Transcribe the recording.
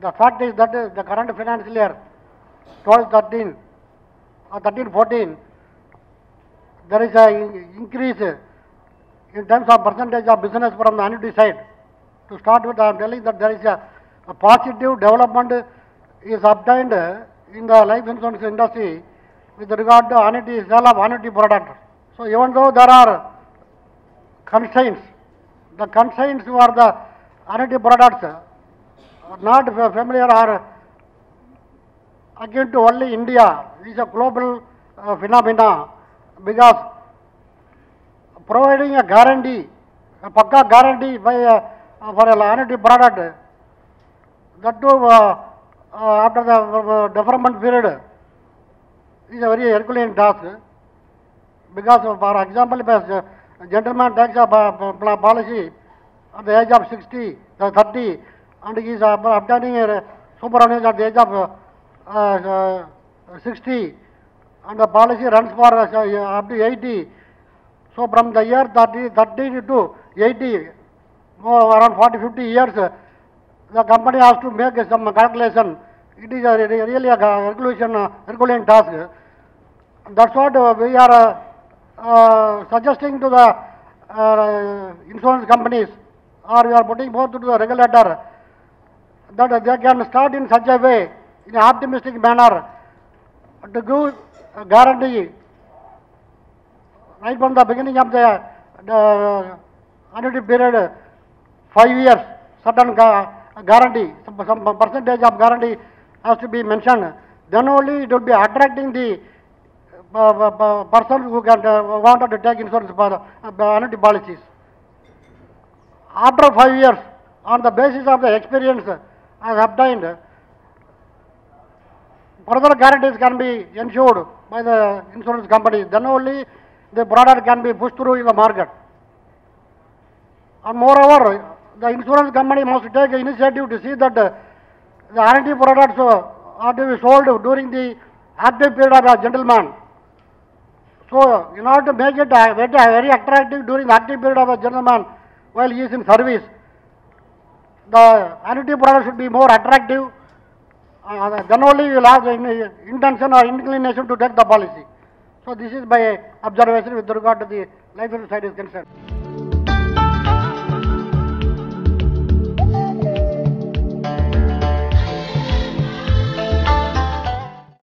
The fact is that uh, the current financial year, 12, 13, or 13, 14, there is an increase uh, in terms of percentage of business from the annuity side. To start with, I am telling that there is a, a positive development is obtained uh, in the life insurance industry with regard to annuity, sale of annuity product. So even though there are constraints, the constraints for the annuity products uh, are not familiar or akin to only India. It is a global uh, phenomena because providing a guarantee, a pakka guarantee by a, uh, for a annuity product, that too uh, uh, after the uh, deferment period is a very Herculean task because for example, if a gentleman takes a policy at the age of 60, uh, 30, and he is uh, obtaining a superannuation at the age of uh, uh, 60, and the policy runs for uh, up to 80. So from the year 30, 30 to 80, more around 40, 50 years, uh, the company has to make some calculation. It is a, really a Herculean, uh, Herculean task. That's what uh, we are uh, uh, suggesting to the uh, insurance companies or we are putting forth to the regulator that they can start in such a way, in an optimistic manner, to give guarantee right from the beginning of the, the annuity period, five years, certain gu- guarantee, some, some percentage of guarantee has to be mentioned. Then only it will be attracting the uh, uh, uh, person who can uh, wanted to take insurance for annuity policies. After five years, on the basis of the experience as obtained, further guarantees can be ensured by the insurance company. Then only the product can be pushed through in the market. And moreover, the insurance company must take initiative to see that the R&D products are to be sold during the active period of a gentleman. So, in order to make it very, very attractive during the active period of a gentleman while he is in service, the annuity product should be more attractive. Uh, then only you will have the in- intention or inclination to take the policy. So, this is my observation with regard to the life insurance side is concerned.